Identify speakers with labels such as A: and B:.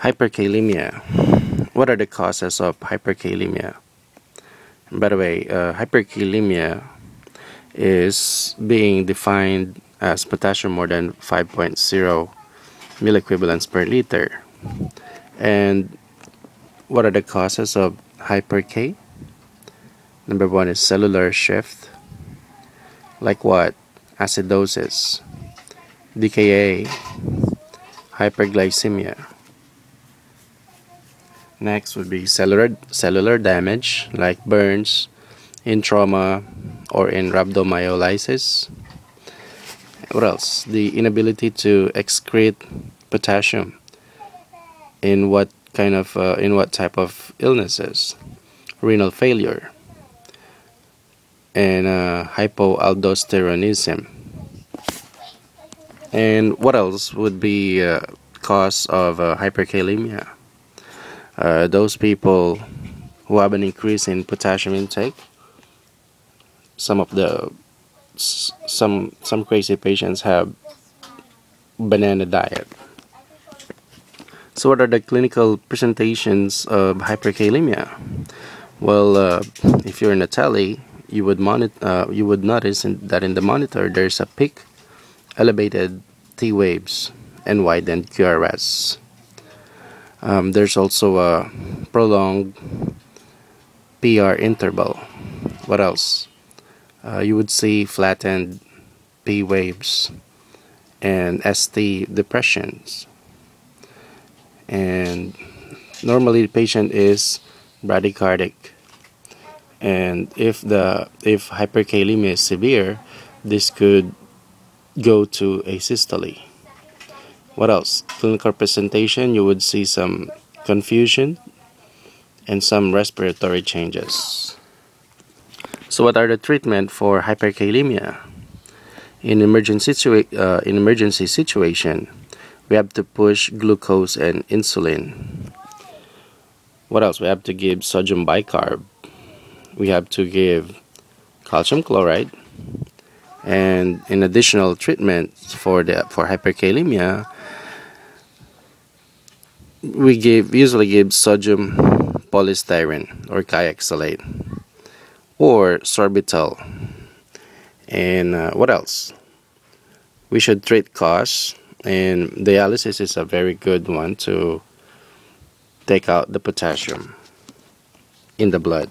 A: Hyperkalemia. What are the causes of hyperkalemia? By the way, uh, hyperkalemia is being defined as potassium more than 5.0 milliequivalents per liter. And what are the causes of hyper-K? Number one is cellular shift. Like what? Acidosis, DKA, hyperglycemia. Next would be cellular cellular damage like burns in trauma or in rhabdomyolysis. What else? The inability to excrete potassium in what kind of uh, in what type of illnesses? Renal failure and uh, hypoaldosteronism. And what else would be uh, cause of uh, hyperkalemia? Uh, those people who have an increase in potassium intake. Some of the some some crazy patients have banana diet. So what are the clinical presentations of hyperkalemia? Well, uh, if you're in a you would monitor, uh, you would notice in, that in the monitor there's a peak, elevated T waves, and widened QRS. Um, there's also a prolonged PR interval. What else? Uh, you would see flattened P waves and ST depressions. And normally the patient is bradycardic. And if the if hyperkalemia is severe, this could go to asystole. What else? Clinical presentation, you would see some confusion and some respiratory changes. So, what are the treatment for hyperkalemia? In emergency situa- uh, in emergency situation, we have to push glucose and insulin. What else? We have to give sodium bicarb. We have to give calcium chloride. And in additional treatment for the for hyperkalemia, we give usually give sodium polystyrene or kayexalate or sorbitol. And uh, what else? We should treat cause and dialysis is a very good one to take out the potassium in the blood.